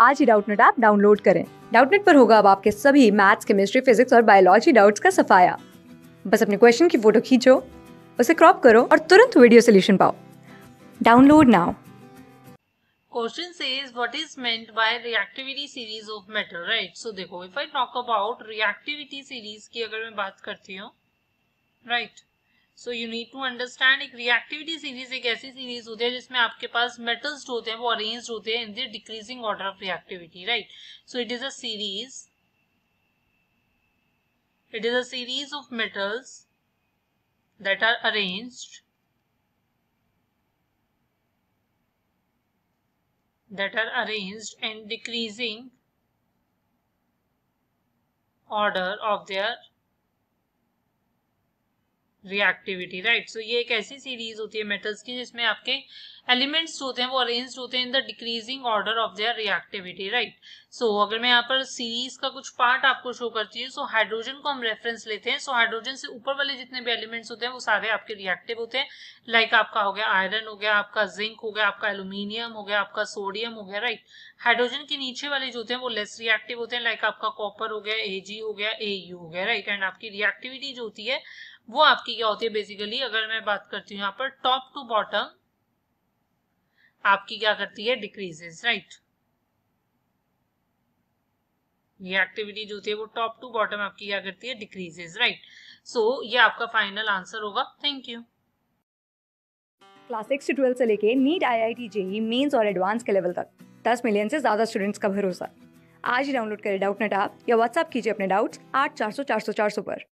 आज ही Doubtnut app download करें डाउटनेट पर होगा अब आपके सभी मैथ्स केमिस्ट्री फिजिक्स और बायोलॉजी डाउट्स का सफाया बस अपने क्वेश्चन की फ़ोटो खींचो उसे क्रॉप करो और तुरंत वीडियो सोल्यूशन पाओ download now Question says what is meant by reactivity series of metal, right? So देखो if I talk about reactivity series की अगर मैं बात करती हूँ, right? So you need to understand एक रिएक्टिविटी सीरीज़ एक ऐसी सीरीज़ होती है जिसमें आपके पास मेटल्स जो होते हैं, वो अरेंज होते हैं in the decreasing order of reactivity right so it is a series it is a series of metals that are arranged that are arranged in decreasing order of their reactivity right so ये एक ऐसी series होती है metals की जिसमें आपके elements होते हैं वो अरेंज होते हैं in the decreasing order of their reactivity right so अगर मैं यहाँ पर सीरीज़ का कुछ पार्ट आपको शो करती हूँ सो हाइड्रोजन को हम रेफरेंस लेते हैं सो so, हाइड्रोजन से ऊपर वाले जितने भी एलिमेंट्स होते हैं वो सारे आपके रिएक्टिव होते हैं। लाइक like आपका हो गया आयरन हो गया आपका जिंक हो गया आपका एल्यूमिनियम हो गया आपका सोडियम हो गया राइट हाइड्रोजन के नीचे वाले जो होते हैं वो लेस रिएक्टिव होते हैं लाइक like आपका कॉपर हो गया ए हो गया ए हो गया राइट एंड आपकी रिएक्टिविटी जो होती है वो आपकी क्या होती है बेसिकली अगर मैं बात करती हूँ यहाँ पर टॉप टू बॉटम आपकी क्या करती है डिक्रीजेस राइट ये एक्टिविटी जो होती है वो टॉप टू बॉटम आपकी क्या करती है डिक्रीजेस राइट सो ये आपका फाइनल आंसर होगा. थैंक यू क्लास सिक्स से ट्वेल्थ से लेके NEET I I T JEE mains और एडवांस के लेवल तक. दस मिलियन से ज़्यादा स्टूडेंट्स का भरोसा. आज ही डाउनलोड करें डाउट नेट आप या व्हाट्सअप कीजिए अपने डाउट्स आठ चार सौ चार सौ चार सौ पर.